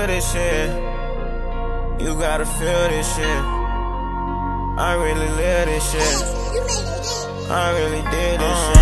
feel this shit. You gotta feel this shit. I really live this shit. I really did this uh-huh. shit.